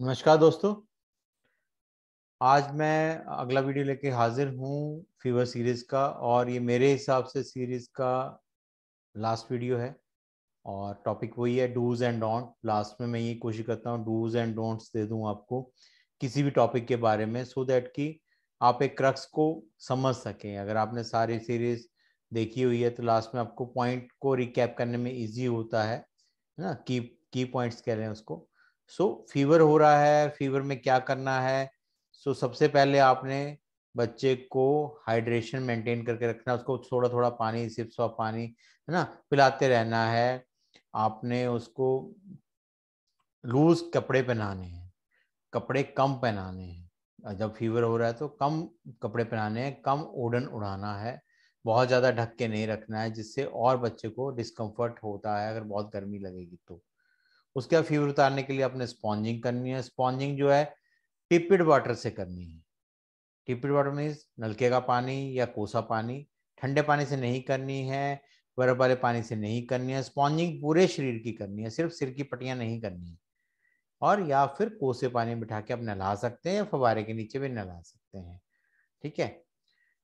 नमस्कार दोस्तों। आज मैं अगला वीडियो लेके हाजिर हूँ फीवर सीरीज़ का और ये मेरे हिसाब से सीरीज़ का लास्ट वीडियो है और टॉपिक वही है डूज एंड डोंट। लास्ट में मैं ये कोशिश करता हूँ डूज एंड डोंट्स दे दूँ आपको किसी भी टॉपिक के बारे में सो so दैट कि आप एक क्रक्स को समझ सकें। अगर आपने सारी सीरीज़ देखी हुई है तो लास्ट में आपको पॉइंट को रिकैप करने में ईजी होता है ना? की की पॉइंट्स कह रहे हैं उसको। सो फीवर हो रहा है फीवर में क्या करना है? सो so, सबसे पहले आपने बच्चे को हाइड्रेशन मेंटेन करके रखना उसको थोड़ा थोड़ा पानी सिप्स ऑफ़ पानी है ना पिलाते रहना है। आपने उसको लूज कपड़े पहनाने हैं कपड़े कम पहनाने हैं। जब फीवर हो रहा है तो कम कपड़े पहनाने हैं कम ओढ़न उड़ाना है। बहुत ज़्यादा ढक के नहीं रखना है जिससे और बच्चे को डिस्कम्फर्ट होता है अगर बहुत गर्मी लगेगी तो। उसके फीवर उतारने के लिए अपने स्पॉन्जिंग करनी है। स्पॉन्जिंग जो है टिपिड वाटर से करनी है। टिपिड वाटर मीन्स नलके का पानी या कोसा पानी ठंडे पानी से नहीं करनी है, बर्फ़ वाले पानी से नहीं करनी है। स्पॉन्जिंग पूरे शरीर की करनी है, सिर्फ़ सिर की पट्टियाँ नहीं करनी है। और या फिर कोसे पानी में बिठा के आप नहला सकते हैं या फवारे के नीचे भी नहला सकते हैं। ठीक है?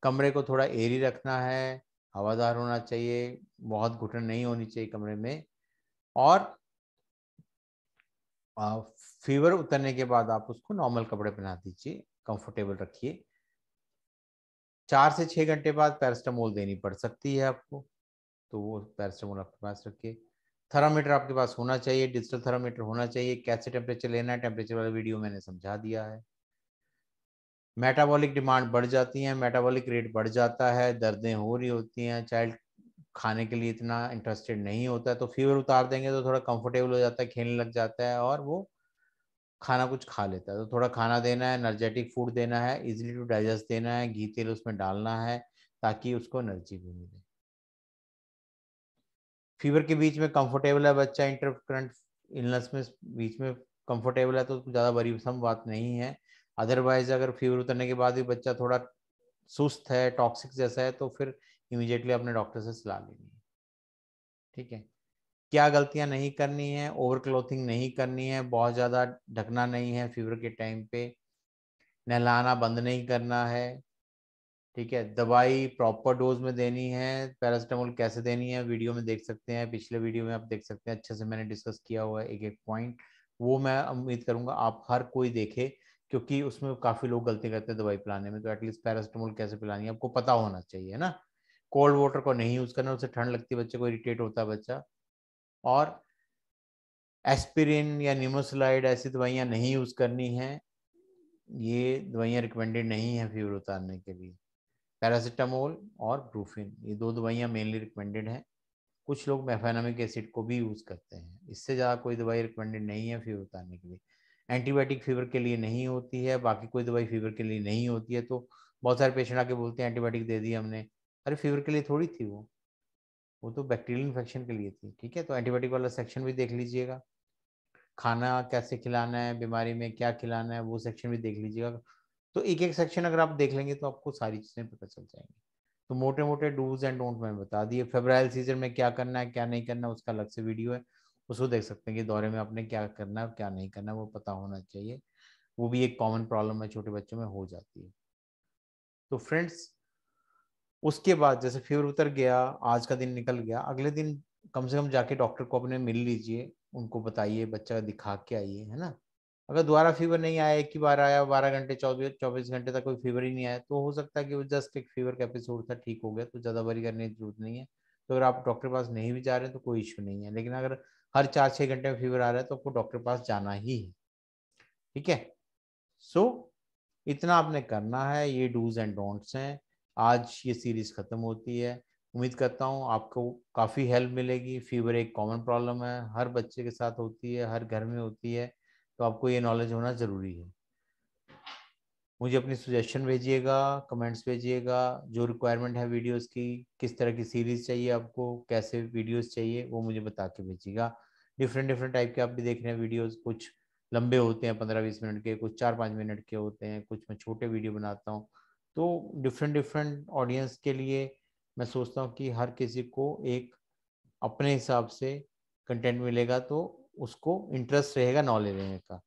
कमरे को थोड़ा एरी रखना है, हवादार होना चाहिए, बहुत घुटन नहीं होनी चाहिए कमरे में। और फीवर उतरने के बाद आप उसको नॉर्मल कपड़े पहना दीजिए कंफर्टेबल रखिए। चार से छः घंटे बाद पैरास्टामोल देनी पड़ सकती है आपको तो वो पैरास्टामोल आपके पास रखिए। थर्मामीटर आपके पास होना चाहिए डिजिटल थर्मामीटर होना चाहिए, कैसे टेम्परेचर लेना है टेम्परेचर वाला वीडियो मैंने समझा दिया है। मेटाबॉलिक डिमांड बढ़ जाती है मेटाबॉलिक रेट बढ़ जाता है, दर्दें हो रही होती हैं चाइल्ड खाने के लिए इतना इंटरेस्टेड नहीं होता है तो फीवर उतार देंगे तो थोड़ा कंफर्टेबल हो जाता है, खेलने लग जाता है और वो खाना कुछ खा लेता है। तो थोड़ा खाना देना है एनर्जेटिक फ़ूड देना है इजीली टू डाइजेस्ट देना है, घी तेल उसमें डालना है ताकि उसको एनर्जी भी मिले। फीवर के बीच में कंफर्टेबल है बच्चा इंटर करंट इलनेस में बीच में कंफर्टेबल है तो ज़्यादा बरीसम बात नहीं है। अदरवाइज़ अगर फीवर उतरने के बाद भी बच्चा थोड़ा सुस्त है टॉक्सिक जैसा है तो फिर इमीडिएटली अपने डॉक्टर से सलाह लेनी है। ठीक है? क्या गलतियाँ नहीं करनी है? ओवर क्लोथिंग नहीं करनी है? बहुत ज़्यादा ढकना नहीं है फीवर के टाइम पे? नहलाना, बंद नहीं करना है? ठीक है? दवाई प्रॉपर डोज में देनी है? पैरासिटामोल कैसे देनी है? वीडियो में देख सकते हैं। पिछले वीडियो में आप देख सकते हैं। अच्छे से मैंने डिस्कस किया हुआ है एक एक पॉइंट वो मैं उम्मीद करूँगा आप हर कोई देखे, क्योंकि उसमें काफ़ी लोग गलती करते हैं दवाई पिलाने में। तो एटलीस्ट पैरासिटामोल कैसे पिलानी है? आपको पता होना चाहिए ना? कोल्ड वाटर को नहीं यूज़ करना उससे ठंड लगती है, बच्चे को इरिटेट होता है बच्चा। और एस्पिरिन या निमोसलाइड ऐसी दवाइयाँ नहीं यूज़ करनी है, ये दवाइयाँ रिकमेंडेड नहीं है फीवर उतारने के लिए। पैरासीटामोल और ब्रूफिन ये दो दवाइयाँ मेनली रिकमेंडेड हैं। कुछ लोग मेफेनामिक एसिड को भी यूज़ करते हैं। इससे ज़्यादा कोई दवाई रिकमेंडेड नहीं है फीवर उतारने के लिए। एंटीबायोटिक फीवर के लिए नहीं होती है, बाकी कोई दवाई फीवर के लिए नहीं होती है तो बहुत सारे पेशेंट आके बोलते हैं एंटीबायोटिक दे दी हमने। अरे फीवर के लिए थोड़ी थी वो। वो तो बैक्टीरियल इन्फेक्शन के लिए थी, ठीक है? तो एंटीबायोटिक वाला सेक्शन भी देख लीजिएगा। खाना कैसे खिलाना है, बीमारी में क्या खिलाना है, वो सेक्शन भी देख लीजिएगा। तो एक एक सेक्शन अगर आप देख लेंगे तो आपको सारी चीज़ें पता चल जाएँगी। तो मोटे मोटे डूज एंड डोंट मैंने बता दिए। फेब्राइल सीज़न में क्या करना है, क्या नहीं करना, उसका अलग से वीडियो है। उसको देख सकते हैं कि दौरे में आपने क्या करना है क्या नहीं करना वो पता होना चाहिए। वो भी एक कॉमन प्रॉब्लम है, छोटे बच्चों में हो जाती है। तो फ्रेंड्स उसके बाद जैसे फीवर उतर गया, आज का दिन निकल गया, अगले दिन कम से कम जाके डॉक्टर को अपने मिल लीजिए, उनको बताइए, बच्चा दिखा के आइए, है ना? अगर दोबारा फीवर नहीं आया, एक ही बार आया, बारह घंटे, चौबीस चौबीस घंटे तक कोई फीवर ही नहीं आया तो हो सकता है कि वो जस्ट एक फीवर का एपिसोड था, ठीक हो गया तो ज़्यादा वरी करने की ज़रूरत नहीं है। तो अगर आप डॉक्टर के पास नहीं भी जा रहे हैं तो कोई इशू नहीं है, लेकिन अगर हर चार छः घंटे में फीवर आ रहा है तो आपको डॉक्टर के पास जाना ही है। ठीक है? सो इतना आपने करना है, ये डूज एंड डोंट्स हैं। आज ये सीरीज़ ख़त्म होती है। उम्मीद करता हूँ आपको काफ़ी हेल्प मिलेगी। फीवर एक कॉमन प्रॉब्लम है। हर बच्चे के साथ होती है, हर घर में होती है। तो आपको ये नॉलेज होना ज़रूरी है। मुझे अपनी सुजेशन भेजिएगा कमेंट्स भेजिएगा। जो रिक्वायरमेंट है वीडियोस की, किस तरह की सीरीज़ चाहिए आपको, कैसे वीडियोस चाहिए, वो मुझे बता के भेजिएगा। डिफरेंट डिफरेंट टाइप के आप भी देख रहे हैं वीडियोस कुछ लंबे होते हैं, पंद्रह बीस मिनट के, कुछ चार पाँच मिनट के होते हैं। कुछ मैं छोटे वीडियो बनाता हूँ। तो डिफरेंट डिफरेंट ऑडियंस के लिए मैं सोचता हूँ कि हर किसी को एक अपने हिसाब से कंटेंट मिलेगा तो उसको इंटरेस्ट रहेगा नॉलेज लेने का।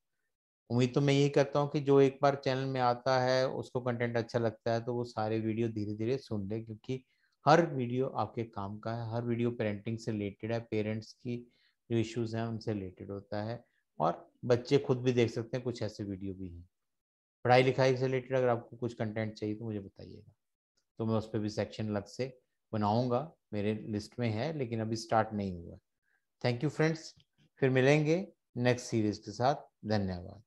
उम्मीद तो मैं यही करता हूँ कि जो एक बार चैनल में आता है, उसको कंटेंट अच्छा लगता है तो वो सारे वीडियो धीरे धीरे सुन ले, क्योंकि हर वीडियो आपके काम का है, हर वीडियो पेरेंटिंग से रिलेटेड है पेरेंट्स की जो इश्यूज़ हैं उनसे रिलेटेड होता है, और बच्चे खुद भी देख सकते हैं, कुछ ऐसे वीडियो भी हैं। पढ़ाई लिखाई से रिलेटेड अगर आपको कुछ कंटेंट चाहिए तो मुझे बताइएगा। तो मैं उस पर भी सेक्शन अलग से बनाऊँगा, मेरे लिस्ट में है, लेकिन अभी स्टार्ट नहीं हुआ। थैंक यू फ्रेंड्स फिर मिलेंगे नेक्स्ट सीरीज़ के साथ। धन्यवाद।